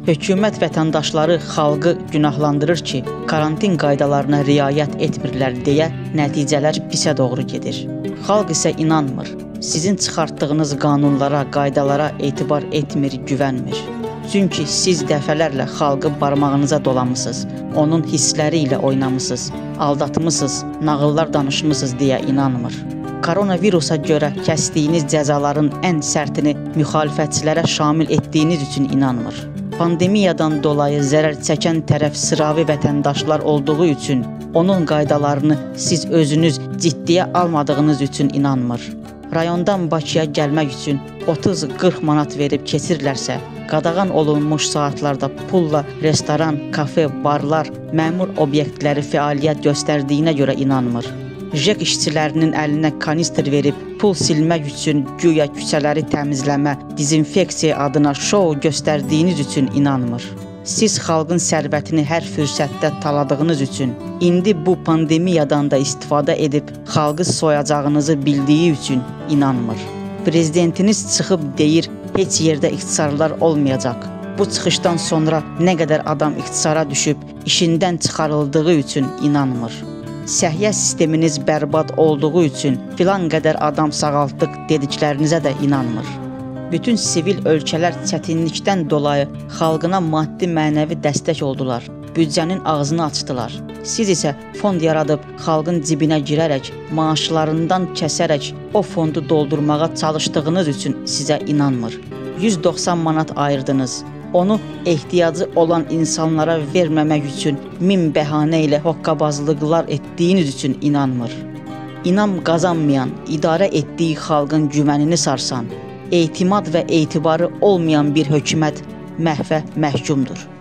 Hökumət vətəndaşları xalqı günahlandırır ki, karantin qaydalarına riayət etmirlər deyə nəticələr pisə doğru gedir. Xalq isə inanmır. Sizin çıxartdığınız qanunlara, qaydalara etibar etmir, güvənmir. Çünki siz dəfələrlə xalqı barmağınıza dolamısınız, onun hissləri ilə oynamısınız, aldatmısınız, nağıllar danışmısınız deyə inanmır. Koronavirusa görə kəsdiyiniz cəzaların ən sərtini müxalifətçilərə şamil etdiyiniz üçün inanmır. Pandemiyadan dolayı zərər çəkən tərəf sıravi vətəndaşlar olduğu üçün onun qaydalarını siz özünüz ciddiyə almadığınız üçün inanmır. Rayondan Bakıya gəlmək üçün 30-40 manat verib keçirlərsə, qadağan olunmuş saatlarda pulla restoran, kafe, barlar, məmur obyektləri fəaliyyət göstərdiyinə görə inanmır. JEK işçilərinin əlinə kanister verib pul silmək üçün güya küçələri təmizləmə, dezinfeksiya adına şou göstərdiyiniz üçün inanmır. Siz xalqın sərvətini hər fürsətdə taladığınız üçün, indi bu pandemiyadan da istifadə edib xalqı soyacağınızı bildiyi üçün inanmır. Prezidentiniz çıxıb deyir, heç yerdə ixtisarlar olmayacaq. Bu çıxışdan sonra nə qədər adam ixtisara düşüb, işindən çıxarıldığı üçün inanmır səhiyyə sisteminiz bərbad olduğu üçün filan qədər adam sağaltdıq dediklərinizə də inanmır. Bütün sivil ölkələr çətinlikdən dolayı xalqına maddi-mənəvi dəstək oldular. Büdcənin ağzını açdılar. Siz isə fond yaradıb xalqın cibinə girərək, maaşlarından kəsərək o fondu doldurmağa çalışdığınız üçün sizə inanmır. 190 manat ayırdınız onu ehtiyacı olan insanlara verməmək üçün min bəhanə ilə hoqqabazlıqlar etdiyiniz üçün inanmır. İnam qazanmayan, idarə etdiyi xalqın güvənini sarsan, etimad və etibarı olmayan bir hökumət məhvə məhkumdur.